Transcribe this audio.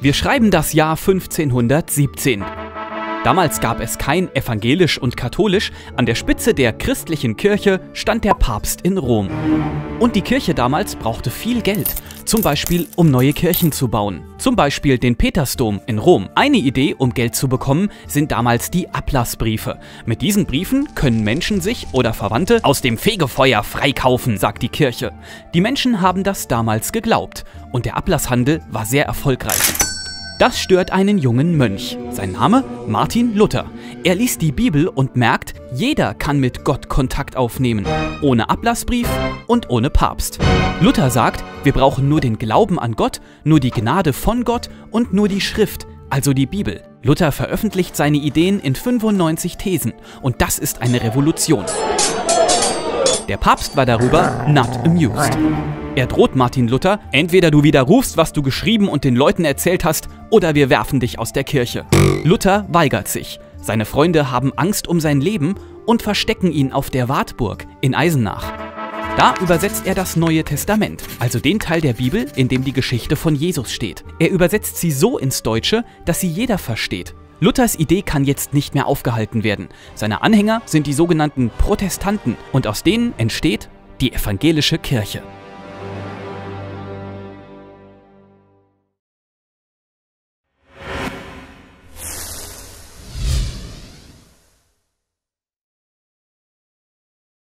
Wir schreiben das Jahr 1517. Damals gab es kein evangelisch und katholisch, an der Spitze der christlichen Kirche stand der Papst in Rom. Und die Kirche damals brauchte viel Geld, zum Beispiel um neue Kirchen zu bauen. Zum Beispiel den Petersdom in Rom. Eine Idee, um Geld zu bekommen, sind damals die Ablassbriefe. Mit diesen Briefen können Menschen sich oder Verwandte aus dem Fegefeuer freikaufen, sagt die Kirche. Die Menschen haben das damals geglaubt und der Ablasshandel war sehr erfolgreich. Das stört einen jungen Mönch. Sein Name? Martin Luther. Er liest die Bibel und merkt, jeder kann mit Gott Kontakt aufnehmen. Ohne Ablassbrief und ohne Papst. Luther sagt, wir brauchen nur den Glauben an Gott, nur die Gnade von Gott und nur die Schrift, also die Bibel. Luther veröffentlicht seine Ideen in 95 Thesen und das ist eine Revolution. Der Papst war darüber not amused. Er droht Martin Luther, entweder du widerrufst, was du geschrieben und den Leuten erzählt hast, oder wir werfen dich aus der Kirche. Luther weigert sich. Seine Freunde haben Angst um sein Leben und verstecken ihn auf der Wartburg in Eisenach. Da übersetzt er das Neue Testament, also den Teil der Bibel, in dem die Geschichte von Jesus steht. Er übersetzt sie so ins Deutsche, dass sie jeder versteht. Luthers Idee kann jetzt nicht mehr aufgehalten werden. Seine Anhänger sind die sogenannten Protestanten und aus denen entsteht die evangelische Kirche.